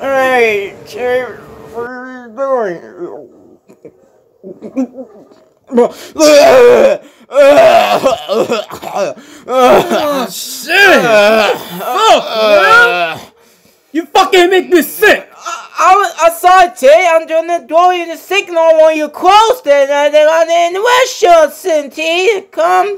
Hey, Cherry, what are you doing? Oh shit! Fuck, man! You fucking make me sick! I'm doing the door in the signal when you close it, and I'm in the restaurant, T. Come